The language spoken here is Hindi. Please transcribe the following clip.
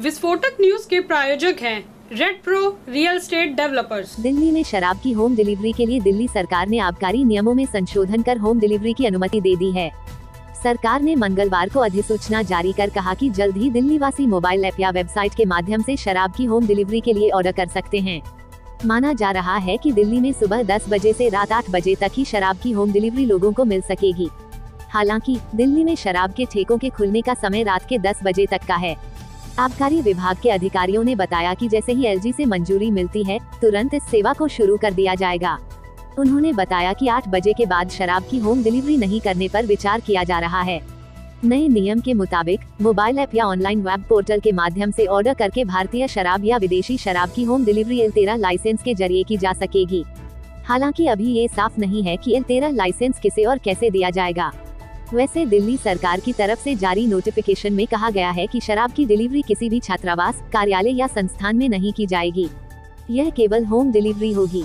विस्फोटक न्यूज़ के प्रायोजक हैं Red Pro real estate developers Delhi में शराब की होम डिलीवरी के लिए दिल्ली सरकार ने आबकारी नियमों में संशोधन कर होम डिलीवरी की अनुमति दे दी है। सरकार ने मंगलवार को अधिसूचना जारी कर कहा कि जल्द ही दिल्ली वासी मोबाइल ऐप या वेबसाइट के माध्यम से शराब की होम डिलीवरी के लिए ऑर्डर कर सकते हैं। माना जा रहा है कि दिल्ली में सुबह 10 बजे से रात 8 बजे तक ही शराब की होम डिलीवरी लोगों को मिल सकेगी। हालाँकि, दिल्ली में शराब के ठेकों के खुलने का समय रात के 10 बजे तक का है। आबकारी विभाग के अधिकारियों ने बताया कि जैसे ही एलजी से मंजूरी मिलती है, तुरंत इस सेवा को शुरू कर दिया जाएगा। उन्होंने बताया कि 8 बजे के बाद शराब की होम डिलीवरी नहीं करने पर विचार किया जा रहा है। नए नियम के मुताबिक, मोबाइल ऐप या ऑनलाइन वेब पोर्टल के माध्यम से ऑर्डर करके भारतीय शराब या विदेशी शराब की होम डिलीवरी एल तेरह लाइसेंस के ज़रिए की जा सकेगी। हालाँकि अभी ये साफ़ नहीं है कि एल तेरह लाइसेंस किसे और कैसे दिया जाएगा। वैसे दिल्ली सरकार की तरफ़ से जारी नोटिफिकेशन में कहा गया है कि शराब की डिलीवरी किसी भी छात्रावास, कार्यालय या संस्थान में नहीं की जाएगी। यह केवल होम डिलीवरी होगी।